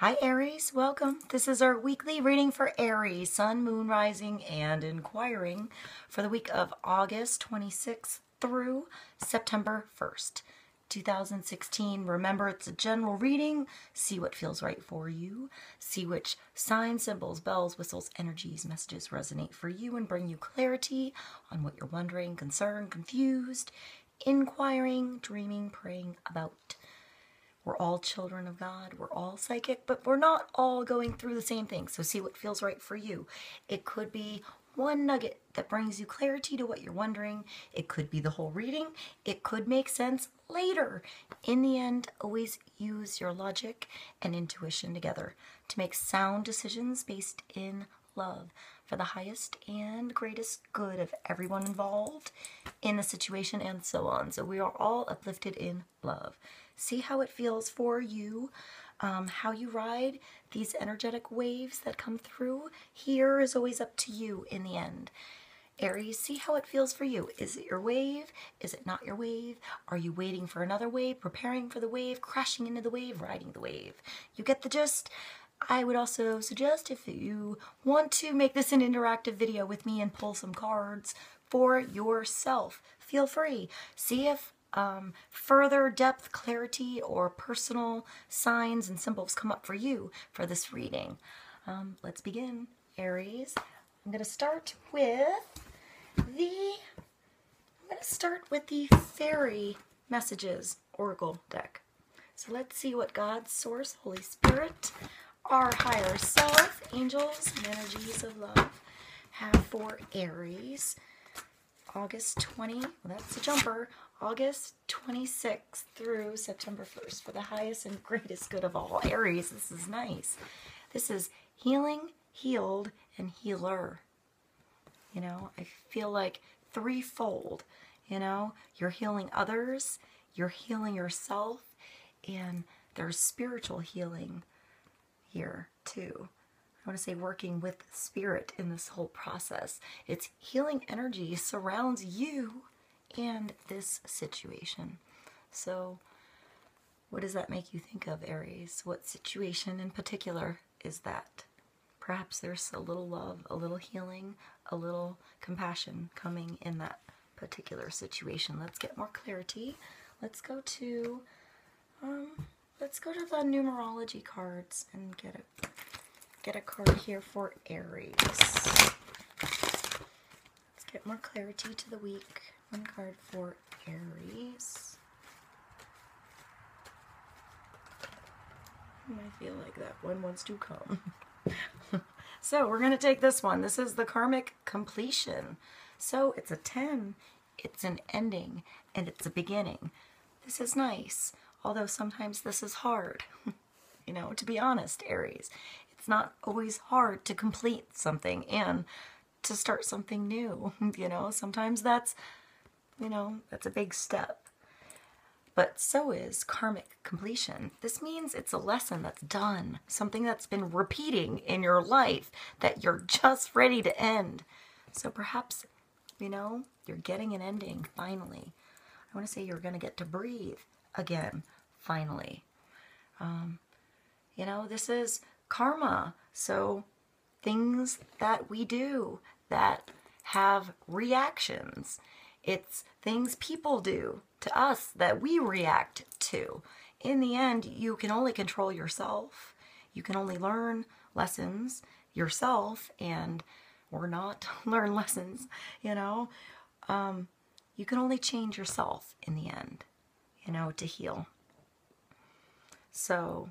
Hi Aries, welcome. This is our weekly reading for Aries, Sun, Moon, Rising, and Inquiring for the week of August 26th through September 1st, 2016. Remember, it's a general reading. See what feels right for you. See which signs, symbols, bells, whistles, energies, messages resonate for you and bring you clarity on what you're wondering, concerned, confused, inquiring, dreaming, praying about. We're all children of God. We're all psychic, but we're not all going through the same thing. So see what feels right for you. It could be one nugget that brings you clarity to what you're wondering. It could be the whole reading. It could make sense later. In the end, always use your logic and intuition together to make sound decisions based in love for the highest and greatest good of everyone involved in the situation and so on. So we are all uplifted in love see how it feels for you, um, how you ride these energetic waves that come through. Here is always up to you in the end. Aries, see how it feels for you. Is it your wave? Is it not your wave? Are you waiting for another wave, preparing for the wave, crashing into the wave, riding the wave? You get the gist? I would also suggest if you want to make this an interactive video with me and pull some cards for yourself, feel free. See if um, further depth, clarity, or personal signs and symbols come up for you for this reading. Um, let's begin, Aries. I'm going to start with the I'm going to start with the Fairy Messages Oracle deck. So let's see what God's Source, Holy Spirit, our higher self, angels, and energies of love have for Aries. August 20, well, that's a jumper, August 26th through September 1st for the highest and greatest good of all. Aries, this is nice. This is healing, healed, and healer. You know, I feel like threefold. You know, you're healing others, you're healing yourself, and there's spiritual healing here too. I want to say working with spirit in this whole process. It's healing energy surrounds you and this situation. So, what does that make you think of, Aries? What situation in particular is that? Perhaps there's a little love, a little healing, a little compassion coming in that particular situation. Let's get more clarity. Let's go to um, let's go to the numerology cards and get a get a card here for Aries. Let's get more clarity to the week. One card for Aries. Hmm, I feel like that one wants to come. so we're going to take this one. This is the karmic completion. So it's a 10. It's an ending and it's a beginning. This is nice, although sometimes this is hard. you know, to be honest, Aries. It's not always hard to complete something and to start something new. You know, sometimes that's you know, that's a big step. But so is karmic completion. This means it's a lesson that's done, something that's been repeating in your life that you're just ready to end. So perhaps, you know, you're getting an ending finally. I want to say you're going to get to breathe again finally. Um, you know, this is karma. So things that we do that have reactions it's things people do to us that we react to. In the end, you can only control yourself. You can only learn lessons yourself and or not learn lessons, you know. Um, you can only change yourself in the end, you know, to heal. So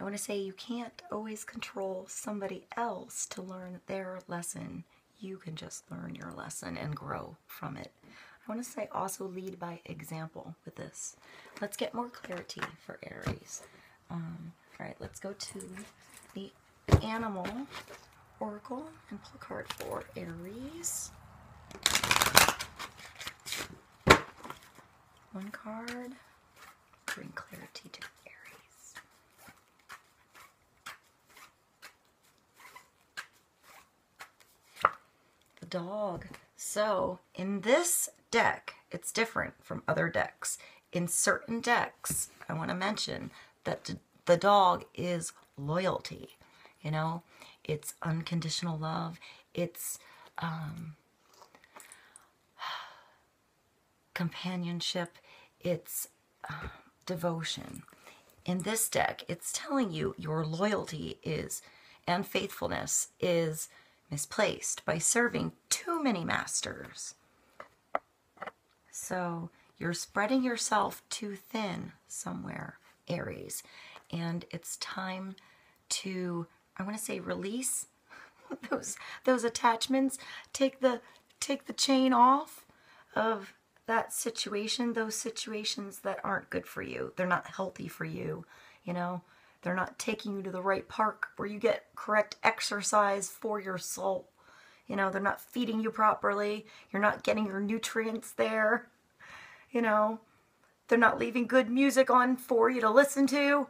I want to say you can't always control somebody else to learn their lesson you can just learn your lesson and grow from it. I want to say also lead by example with this. Let's get more clarity for Aries. Um, all right, let's go to the animal oracle and pull a card for Aries. One card, bring clarity to Aries. The dog. So in this deck, it's different from other decks. In certain decks, I want to mention that the dog is loyalty. You know, it's unconditional love. It's um, companionship. It's uh, devotion. In this deck, it's telling you your loyalty is and faithfulness is misplaced by serving too many masters. So you're spreading yourself too thin somewhere, Aries, and it's time to, I want to say release those those attachments, take the take the chain off of that situation, those situations that aren't good for you. They're not healthy for you, you know. They're not taking you to the right park where you get correct exercise for your soul. You know, they're not feeding you properly. You're not getting your nutrients there. You know, they're not leaving good music on for you to listen to.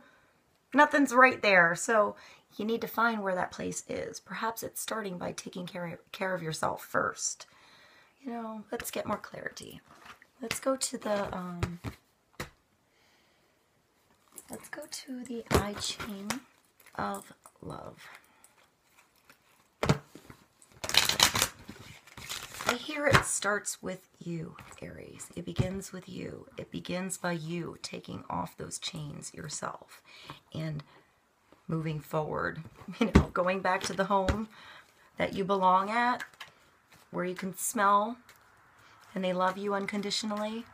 Nothing's right there. So you need to find where that place is. Perhaps it's starting by taking care, care of yourself first. You know, let's get more clarity. Let's go to the um, Let's go to the I Ching of Love. I hear it starts with you, Aries. It begins with you. It begins by you taking off those chains yourself and moving forward. You know, going back to the home that you belong at, where you can smell and they love you unconditionally,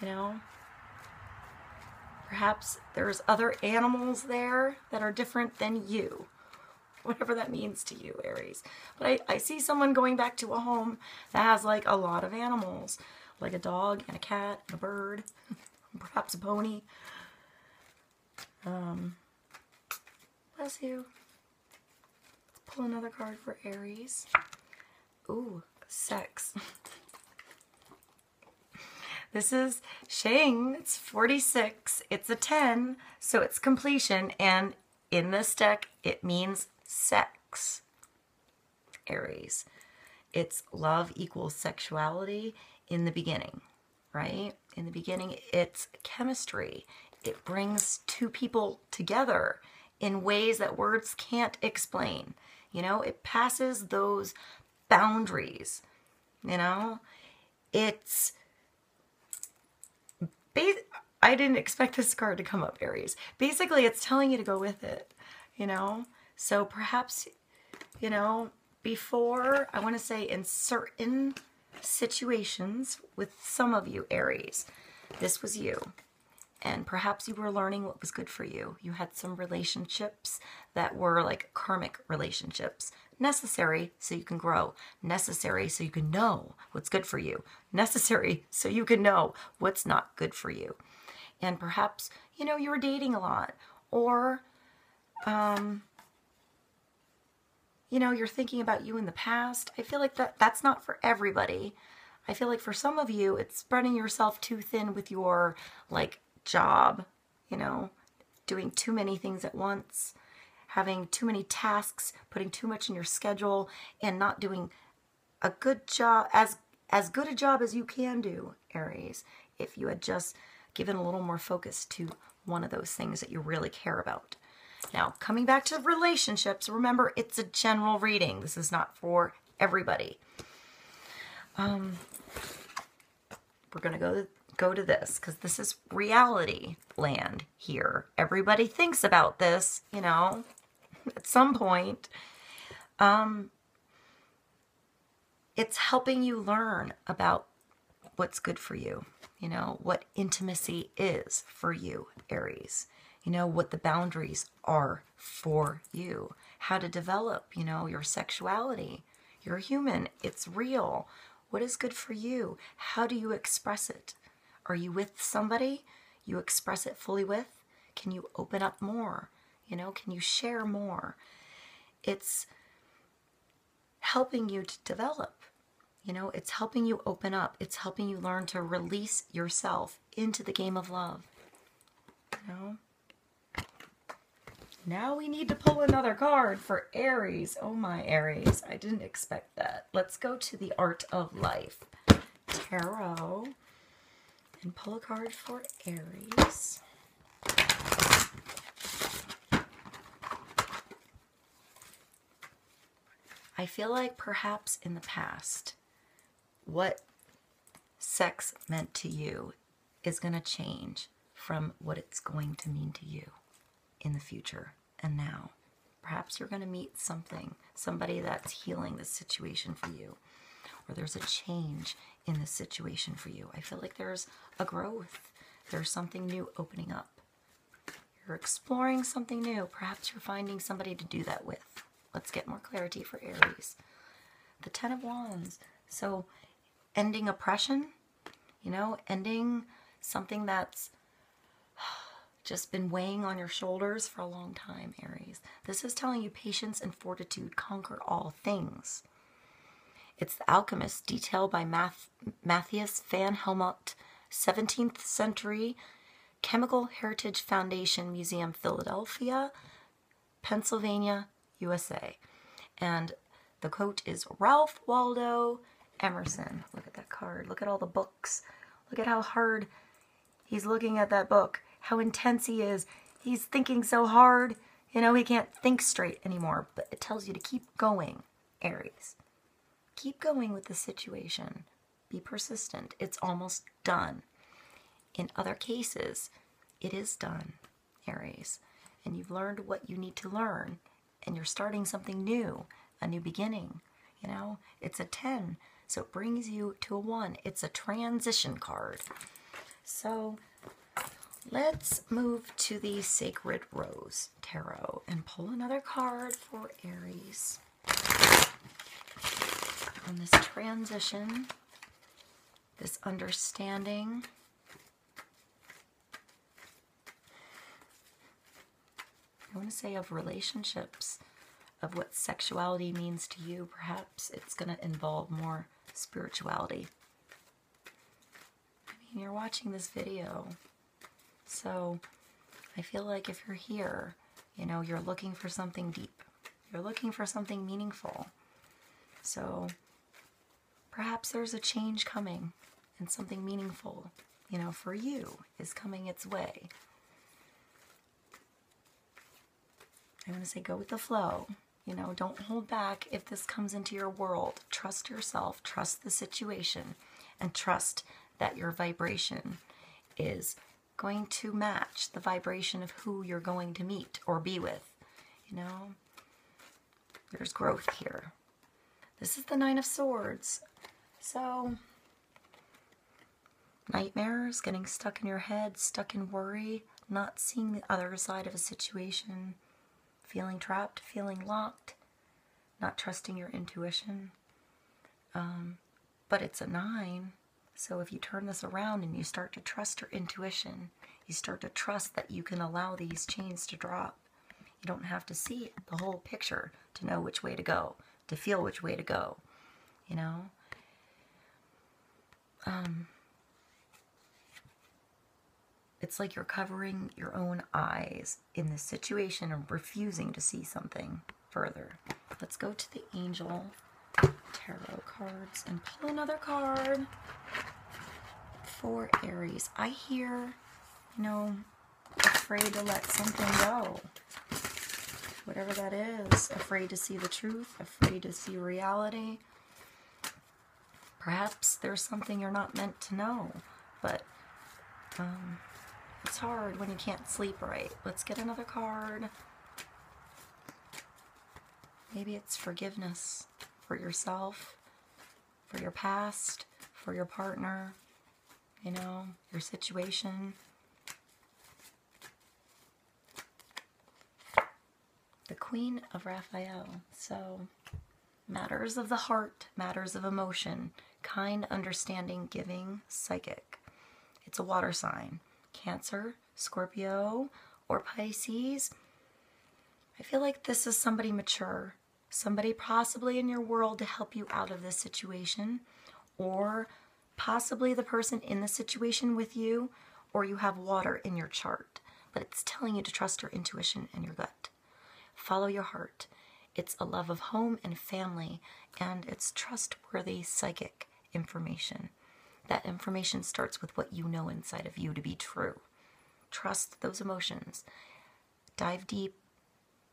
you know, Perhaps there's other animals there that are different than you. Whatever that means to you, Aries. But I, I see someone going back to a home that has like a lot of animals. Like a dog and a cat and a bird. Perhaps a pony. Um, bless you. Let's pull another card for Aries. Ooh, sex. This is Shang. It's 46. It's a 10, so it's completion. And in this deck, it means sex. Aries. It's love equals sexuality in the beginning, right? In the beginning, it's chemistry. It brings two people together in ways that words can't explain. You know, it passes those boundaries. You know, it's I didn't expect this card to come up, Aries. Basically, it's telling you to go with it, you know? So perhaps, you know, before, I want to say in certain situations with some of you, Aries, this was you. And perhaps you were learning what was good for you. You had some relationships that were like karmic relationships necessary so you can grow, necessary so you can know what's good for you, necessary so you can know what's not good for you. And perhaps, you know, you were dating a lot or, um, you know, you're thinking about you in the past. I feel like that that's not for everybody. I feel like for some of you, it's spreading yourself too thin with your like job, you know, doing too many things at once having too many tasks, putting too much in your schedule, and not doing a good job, as, as good a job as you can do, Aries, if you had just given a little more focus to one of those things that you really care about. Now, coming back to relationships, remember it's a general reading. This is not for everybody. Um, we're going to go go to this because this is reality land here. Everybody thinks about this, you know, at some point. Um, it's helping you learn about what's good for you, you know, what intimacy is for you, Aries, you know, what the boundaries are for you, how to develop, you know, your sexuality. You're human, it's real. What is good for you? How do you express it? Are you with somebody you express it fully with? Can you open up more? You know, can you share more? It's helping you to develop. You know, it's helping you open up. It's helping you learn to release yourself into the game of love. You know? Now we need to pull another card for Aries. Oh my Aries, I didn't expect that. Let's go to the Art of Life Tarot and pull a card for Aries. I feel like perhaps in the past, what sex meant to you is going to change from what it's going to mean to you in the future and now. Perhaps you're going to meet something, somebody that's healing this situation for you, or there's a change in the situation for you. I feel like there's a growth, there's something new opening up. You're exploring something new. Perhaps you're finding somebody to do that with. Let's get more clarity for Aries. The Ten of Wands. So, ending oppression, you know, ending something that's just been weighing on your shoulders for a long time, Aries. This is telling you patience and fortitude conquer all things. It's The Alchemist, detailed by Math- Matthias van Helmont, 17th century Chemical Heritage Foundation Museum, Philadelphia, Pennsylvania, USA. And the quote is Ralph Waldo Emerson. Look at that card. Look at all the books. Look at how hard he's looking at that book. How intense he is. He's thinking so hard. You know, he can't think straight anymore. But it tells you to keep going, Aries. Keep going with the situation. Be persistent. It's almost done. In other cases, it is done, Aries. And you've learned what you need to learn. And you're starting something new, a new beginning. You know, it's a 10. So it brings you to a 1. It's a transition card. So let's move to the Sacred Rose Tarot and pull another card for Aries. On this transition, this understanding. I want to say of relationships, of what sexuality means to you. Perhaps it's going to involve more spirituality. I mean, you're watching this video, so I feel like if you're here, you know, you're looking for something deep. You're looking for something meaningful. So perhaps there's a change coming and something meaningful, you know, for you is coming its way. I want to say go with the flow. You know, don't hold back if this comes into your world. Trust yourself, trust the situation, and trust that your vibration is going to match the vibration of who you're going to meet or be with. You know, there's growth here. This is the Nine of Swords. So, nightmares, getting stuck in your head, stuck in worry, not seeing the other side of a situation, feeling trapped, feeling locked, not trusting your intuition. Um, but it's a nine. So if you turn this around and you start to trust your intuition, you start to trust that you can allow these chains to drop. You don't have to see the whole picture to know which way to go, to feel which way to go, you know? Um, it's like you're covering your own eyes in this situation and refusing to see something further. Let's go to the angel tarot cards and pull another card for Aries. I hear, you know, afraid to let something go. Whatever that is. Afraid to see the truth, afraid to see reality. Perhaps there's something you're not meant to know, but um, hard when you can't sleep right. Let's get another card. Maybe it's forgiveness for yourself, for your past, for your partner, you know, your situation. The Queen of Raphael. So, matters of the heart, matters of emotion, kind, understanding, giving, psychic. It's a water sign. Cancer, Scorpio, or Pisces. I feel like this is somebody mature, somebody possibly in your world to help you out of this situation, or possibly the person in the situation with you, or you have water in your chart. But it's telling you to trust your intuition and your gut. Follow your heart. It's a love of home and family, and it's trustworthy psychic information. That information starts with what you know inside of you to be true. Trust those emotions. Dive deep,